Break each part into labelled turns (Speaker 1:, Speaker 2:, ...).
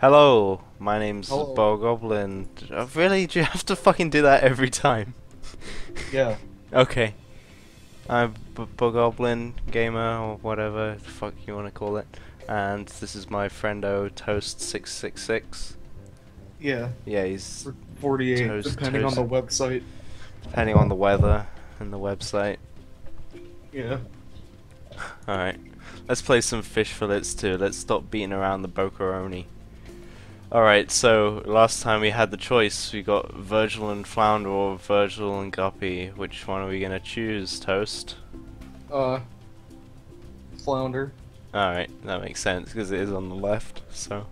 Speaker 1: Hello, my name's
Speaker 2: Hello.
Speaker 1: Bogoblin. Uh, Really? Do you have to fucking do that every time?
Speaker 2: Yeah.
Speaker 1: Okay. I'm B- Bogoblin Gamer, or whatever the fuck you want to call it. And this is my friendo Toast666.
Speaker 2: Yeah.
Speaker 1: Yeah, he's
Speaker 2: For 48,
Speaker 1: Toast,
Speaker 2: depending
Speaker 1: toast.
Speaker 2: on the website.
Speaker 1: depending on the weather and the website.
Speaker 2: Yeah.
Speaker 1: Alright. Let's play some fish fillets 2. Let's stop beating around the Bocaroni. Alright, so last time we had the choice. We got Virgil and Flounder or Virgil and Guppy. Which one are we gonna choose, Toast?
Speaker 2: Uh. Flounder.
Speaker 1: Alright, that makes sense because it is on the left, so.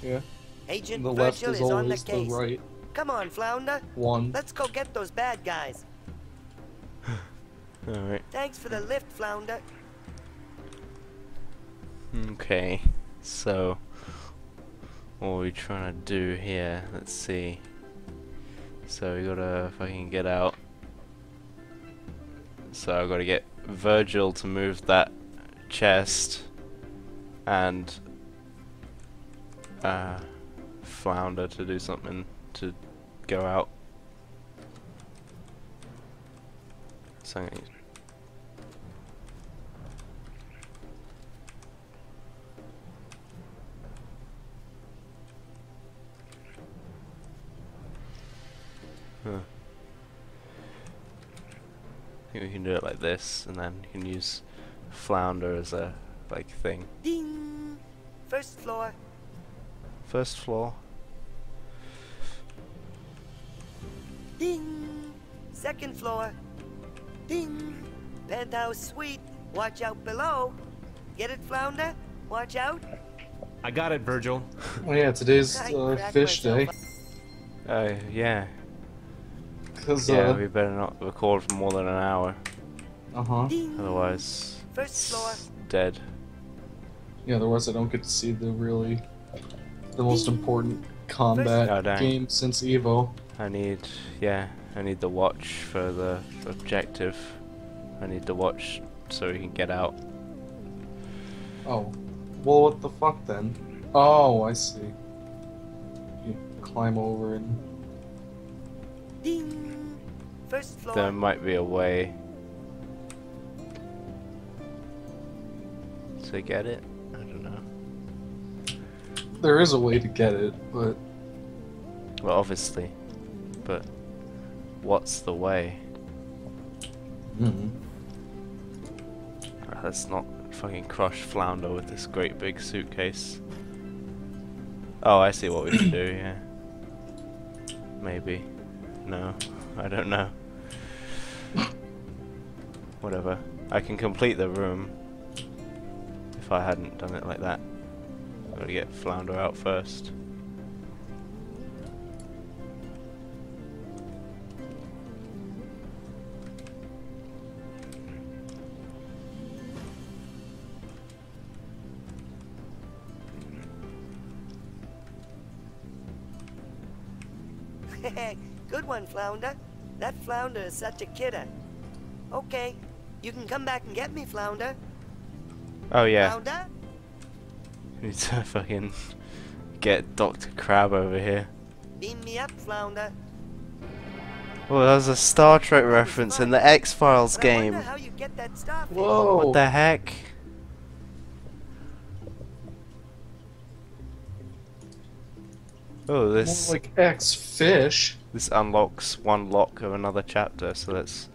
Speaker 2: Yeah.
Speaker 3: Agent
Speaker 2: the left
Speaker 3: Virgil
Speaker 2: is
Speaker 3: is, on the
Speaker 2: always the
Speaker 3: case.
Speaker 2: right
Speaker 3: Come on, Flounder.
Speaker 2: one.
Speaker 3: Let's go get those bad guys.
Speaker 1: Alright.
Speaker 3: Thanks for the lift, Flounder.
Speaker 1: Okay, so. What are we trying to do here? Let's see. So we gotta fucking get out. So I've gotta get Virgil to move that chest and uh, Flounder to do something to go out. So think we can do it like this, and then you can use flounder as a like thing.
Speaker 3: Ding. First floor.
Speaker 1: First floor.
Speaker 3: Ding. Second floor. Ding. Penthouse suite. Watch out below. Get it, Flounder? Watch out.
Speaker 4: I got it, Virgil.
Speaker 2: Oh yeah, today's uh, fish day.
Speaker 3: myself
Speaker 1: Oh yeah.
Speaker 2: Cause
Speaker 1: Yeah,
Speaker 2: uh,
Speaker 1: we better not record for more than an hour,
Speaker 2: uh huh.
Speaker 1: Otherwise
Speaker 3: First floor.
Speaker 1: dead.
Speaker 2: Yeah, otherwise I don't get to see the really, the most important combat
Speaker 1: Oh,
Speaker 2: game since Evo.
Speaker 1: I need, yeah, I need the watch for the objective. I need the watch so we can get out.
Speaker 2: Oh, well, what the fuck then? Oh, I see. You climb over and
Speaker 3: Ding. First floor.
Speaker 1: There might be a way to get it. I don't know.
Speaker 2: there is a way to get it, but
Speaker 1: Well, obviously, but what's the way?
Speaker 2: mm,
Speaker 1: Ah, Let's not fucking crush Flounder with this great big suitcase. Oh, I see what we can do, yeah. Maybe. No, I don't know. Whatever. I can complete the room if I hadn't done it like that. Gotta get Flounder out first.
Speaker 3: Good one, Flounder. That Flounder is such a kidder. Okay, you can come back and get me, Flounder.
Speaker 1: Oh yeah,
Speaker 3: Flounder?
Speaker 1: need to fucking get Dr. Crab over here.
Speaker 3: Beam me up, Flounder.
Speaker 1: Well, that was a Star Trek reference in the X-Files game.
Speaker 3: how you get that
Speaker 2: whoa!
Speaker 1: What the heck? Oh,
Speaker 2: More
Speaker 1: this
Speaker 2: like X fish.
Speaker 1: this unlocks one lock of another chapter. So let's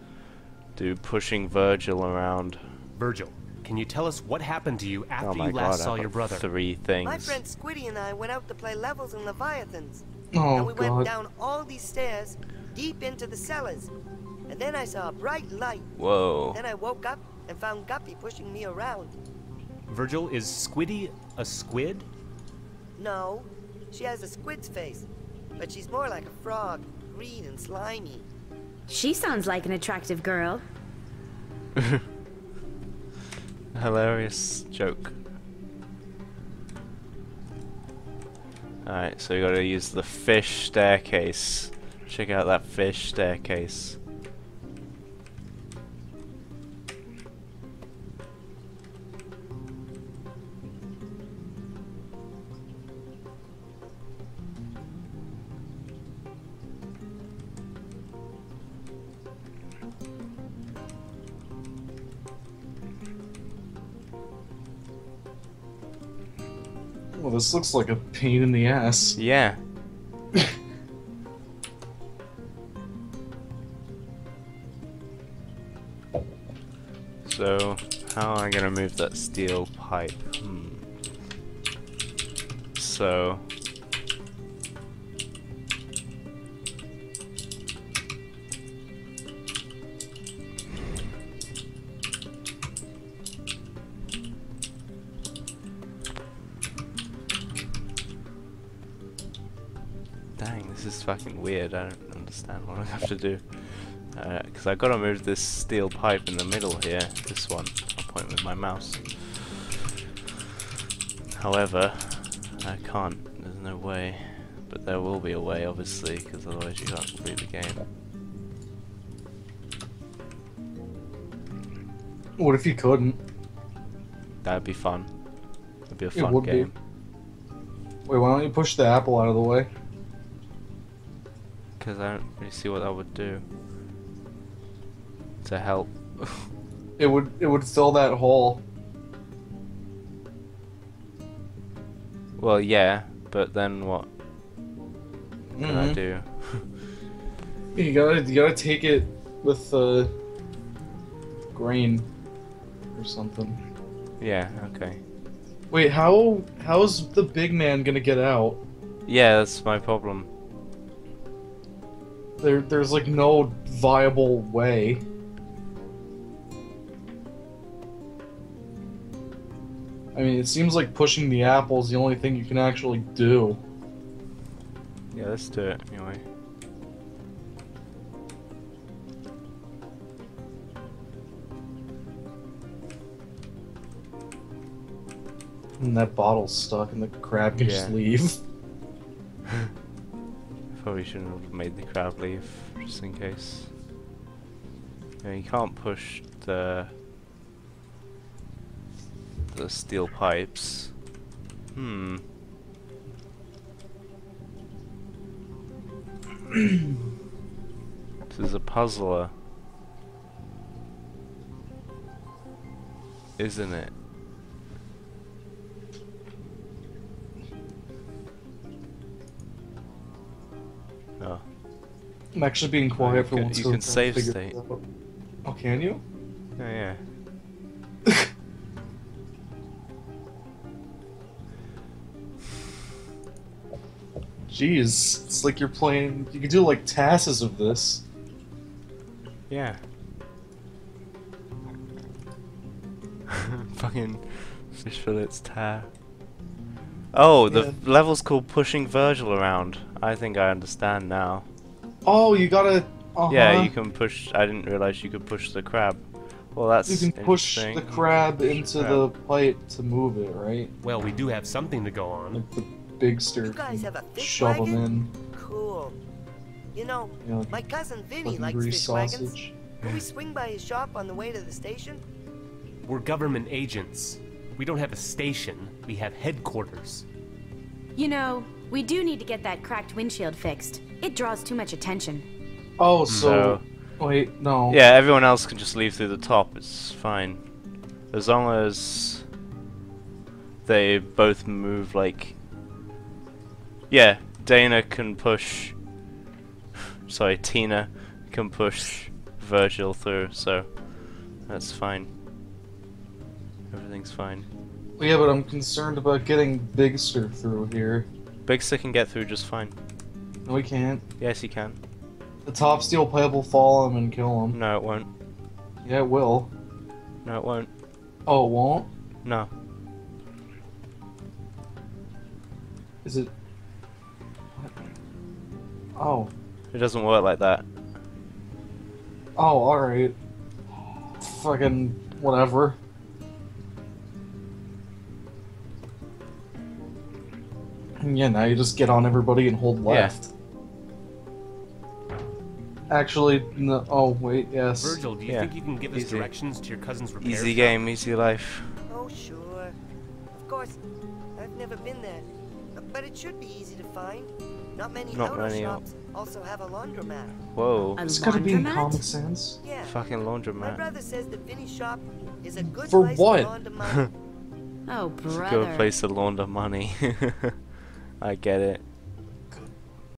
Speaker 1: do pushing Virgil around.
Speaker 4: Virgil, can you tell us what happened to you after
Speaker 1: oh
Speaker 4: you last
Speaker 1: god,
Speaker 4: saw
Speaker 1: I've
Speaker 4: your brother?
Speaker 1: three things.
Speaker 3: My friend Squiddy and I went out to play levels in Leviathans.
Speaker 2: Oh
Speaker 3: and we
Speaker 2: god.
Speaker 3: went down all these stairs, deep into the cellars. And then I saw a bright light.
Speaker 1: Whoa.
Speaker 3: Then I woke up and found Guppy pushing me around.
Speaker 4: Virgil, is Squiddy a squid?
Speaker 3: No, she has a squid's face, but she's more like a frog, green and slimy.
Speaker 5: She sounds like an attractive girl.
Speaker 1: Hilarious joke. Alright, so we gotta use the fish staircase. Check out that fish staircase.
Speaker 2: Well, this looks like a pain in the ass.
Speaker 1: Yeah. so, how am I gonna move that steel pipe? Hmm. So. Dang, this is fucking weird. I don't understand what I have to do. Uh, because i got to move this steel pipe in the middle here. This one. I'll point with my mouse. However, I can't. There's no way. But there will be a way, obviously, because otherwise you can't complete the game.
Speaker 2: What if you couldn't?
Speaker 1: That'd be fun. It'd be a
Speaker 2: It
Speaker 1: fun
Speaker 2: would be.
Speaker 1: game.
Speaker 2: Wait, why don't you push the apple out of the way?
Speaker 1: Because I don't really see what that would do. To help.
Speaker 2: It would it would fill that hole.
Speaker 1: well, yeah, but then what can I
Speaker 2: Mhm.
Speaker 1: do?
Speaker 2: You gotta you gotta take it with the grain or something.
Speaker 1: Yeah, okay.
Speaker 2: Wait, how how's the big man gonna get out?
Speaker 1: Yeah, that's my problem.
Speaker 2: There there's like no viable way. I mean, it seems like pushing the apple is the only thing you can actually do.
Speaker 1: Yeah, let's do it anyway.
Speaker 2: And that bottle's stuck, and the crab can just leave.
Speaker 1: Probably shouldn't have made the crab leave, just in case. You can't push the the steel pipes. Hmm. this is a puzzler. Isn't it?
Speaker 2: I'm actually being quiet for once.
Speaker 1: you can
Speaker 2: I'm trying to
Speaker 1: save state.
Speaker 2: Oh, can you?
Speaker 1: Oh yeah.
Speaker 2: Jeez, it's like you're playing. You could do like tasks of this.
Speaker 1: Yeah. Fucking fish fillets tear. Oh, the
Speaker 2: Yeah.
Speaker 1: level's called pushing Virgil around. I think I understand now.
Speaker 2: Oh, you gotta. Uh-huh.
Speaker 1: Yeah, you can push. I didn't realize you could push the crab. Well, that's
Speaker 2: You can push the crab
Speaker 1: Push
Speaker 2: into
Speaker 1: crab.
Speaker 2: the plate to move it, right?
Speaker 4: Well, we do have something to go on.
Speaker 2: Like the big stir.
Speaker 3: You guys have a fish
Speaker 2: shove them
Speaker 3: wagon?
Speaker 2: in.
Speaker 3: Cool. You know,
Speaker 2: You know, like
Speaker 3: my cousin Vinny likes
Speaker 2: grease
Speaker 3: fish wagons.
Speaker 2: sausage.
Speaker 3: Can we swing by his shop on the way to the station?
Speaker 4: We're government agents. We don't have a station, we have headquarters.
Speaker 5: You know, we do need to get that cracked windshield fixed. It draws too much attention.
Speaker 2: Oh, hmm. so.
Speaker 1: So-
Speaker 2: Wait, no.
Speaker 1: Yeah, everyone else can just leave through the top. It's fine, as long as they both move like. Yeah, Dana can push. Sorry, Tina can push Virgil through, so that's fine. Everything's fine.
Speaker 2: Yeah, but I'm concerned about getting Big Stir through here.
Speaker 1: Big Stick can get through just fine.
Speaker 2: No, we can't.
Speaker 1: Yes, he can.
Speaker 2: The top steel pipe will fall on him and kill him.
Speaker 1: No, it won't.
Speaker 2: Yeah, it will.
Speaker 1: No, it won't.
Speaker 2: Oh, it won't?
Speaker 1: No.
Speaker 2: Is it. What? Oh.
Speaker 1: It doesn't work like that.
Speaker 2: Oh, alright. Fucking whatever. And yeah, now you just get on everybody and hold
Speaker 1: Yeah.
Speaker 2: Left. Actually, no. Oh, wait, yes.
Speaker 4: Virgil, do you
Speaker 1: Yeah,
Speaker 4: think you can give us directions to your cousin's repair
Speaker 1: Easy
Speaker 4: shop?
Speaker 1: game, easy life.
Speaker 3: Oh, sure. Of course, I've never been there. But it should be easy to find. Not many
Speaker 1: Not
Speaker 3: auto
Speaker 1: many, uh,
Speaker 3: shops also have a laundromat.
Speaker 1: Whoa.
Speaker 5: A
Speaker 2: It's gotta be in
Speaker 5: laundromat?
Speaker 2: Comic Sans.
Speaker 3: Yeah.
Speaker 1: Fucking
Speaker 3: My
Speaker 1: laundromat.
Speaker 3: brother says that Vinny's shop is a good
Speaker 2: For
Speaker 3: place
Speaker 2: what?
Speaker 3: to launder money.
Speaker 5: Oh, brother.
Speaker 1: It's a good place to launder money. I get it.